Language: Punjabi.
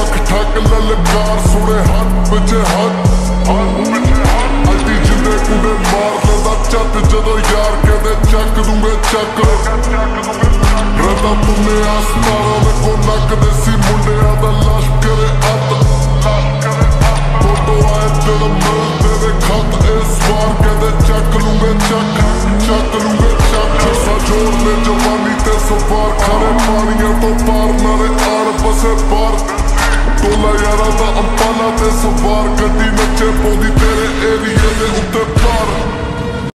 ਅੱਖ ਠੱਕ ਲੱਲੇ ਬਾਰ ਸੁਣੇ ਹੱਥ ਵਿੱਚ ਹੱਥ। ਹੱਥ ਵਿੱਚ ਹੱਥ, ਅੱਡੀ ਜਿੰਦੇ ਕੁੜੇ ਮਾਰ ਲੈਂਦਾ ਚੱਟ ਜਦੋਂ ਯਾਰ ਕਹਿੰਦੇ, ਚੱਕ ਦੂੰਗੇ, ਚੱਕ। ਰਤਾ ਪੁੰਨੇ ਆਸਮਾਨਾਂ ਦੇ ਕੋ ਨੱਕ ਦੇ ਸੀ, ਮੁੰਡਿਆਂ ਦਾ ਲਾਸ਼ ਕਰੇ ਅੱਤ। ਫੋਟੋ ਆਏ ਜਦੋਂ ਮਿਲਦੇ ਦੇ ਖੱਤ, ਇਸ ਵਾਰ ਕਹਿੰਦੇ, ਚੱਕ ਲੂੰਗੇ, ਚੱਕ ਚੱਕ ਲੂੰਗੇ, ਚੱਕ। ਸਾ ਜੋੜ ਲੈ ਜਵਾਨੀ ਤੇ ਸਵਾਰ ਖੜੇ ਪਾਣੀ Sola yarada ampana ve su var